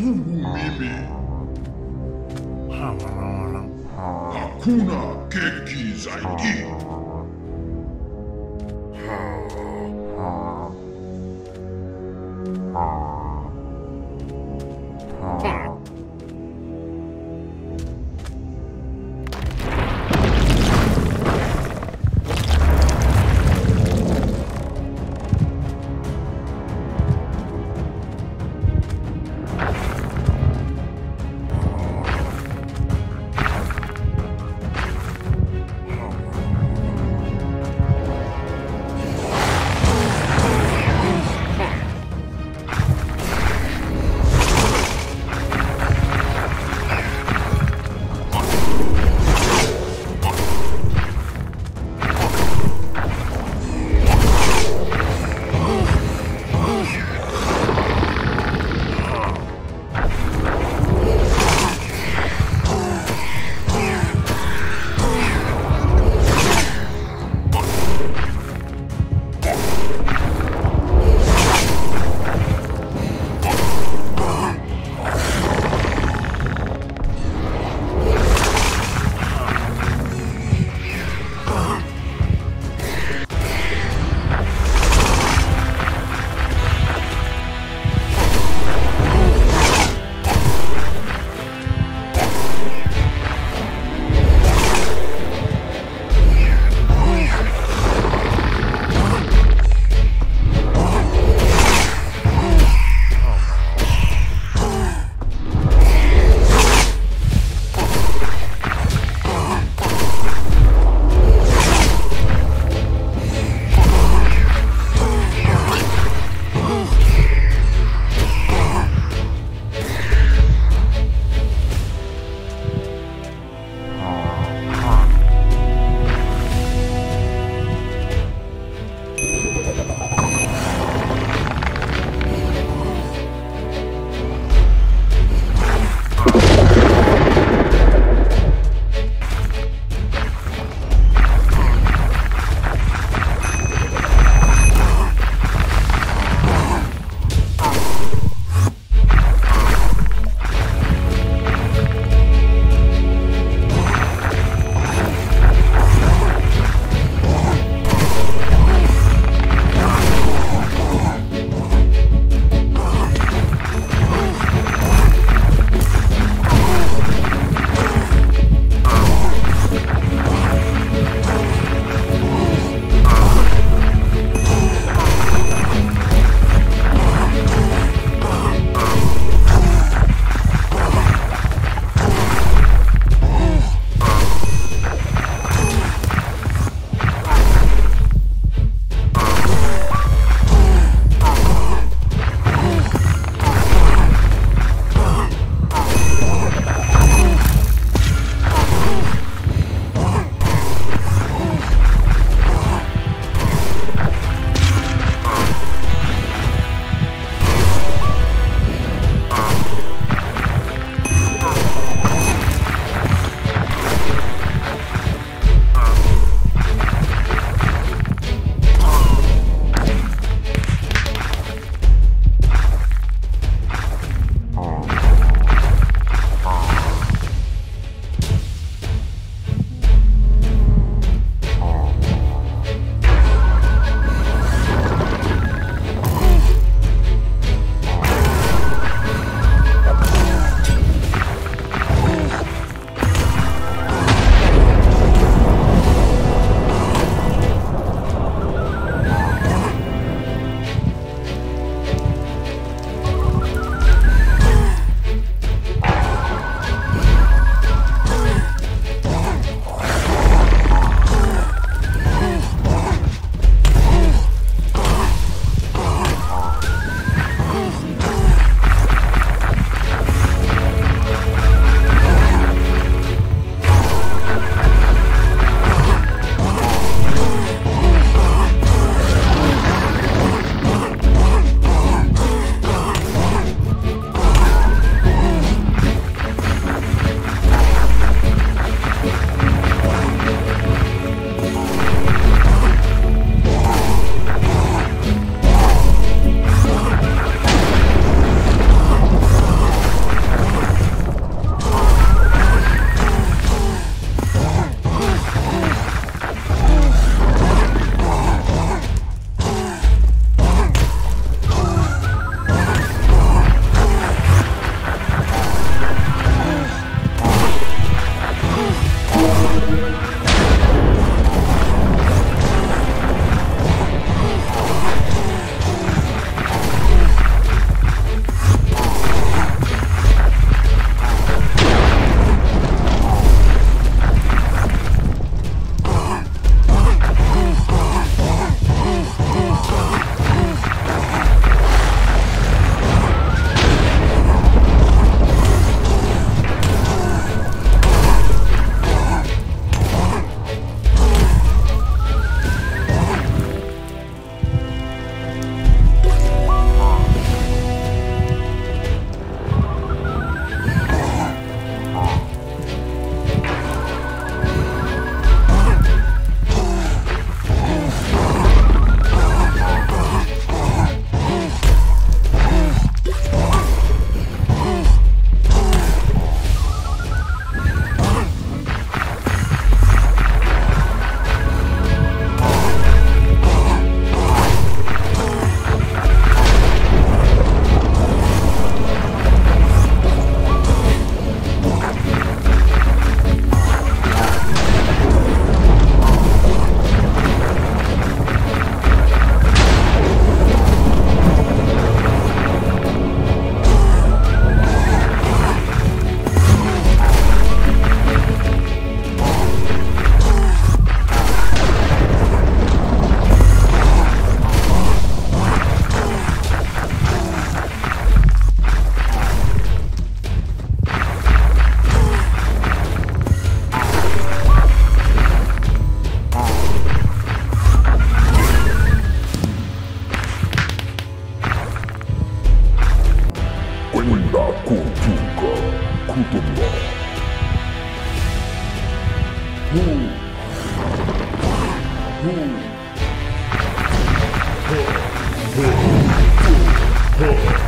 Mimi. Hakuna keki zaidi. Kulturka, kulturka. Hmm. Hmm. Hmm. Hmm. Hmm.